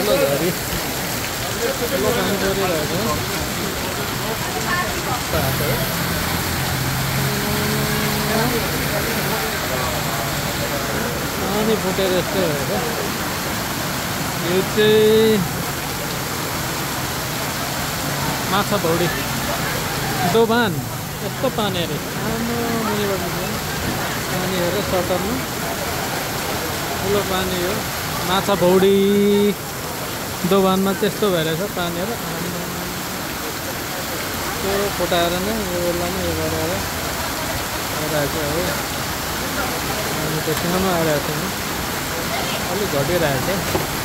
ठुलो ठुलो पानी फुटेर यस्तै भएको यो चाहिँ माछा भौडी दोभान यस्तो पानी अरे आमा मुनिबाट पानी हेर सटरमा ठुलो पानी हो माछा भौडी दोभानमा त्यस्तो भइरहेछ पानीहरू। त्यो फुटाएर नै यो बेला नै यो गरेर आइरहेको हो। पानी त सानो आइरहेको छैन अलिक घटिरहेको छ।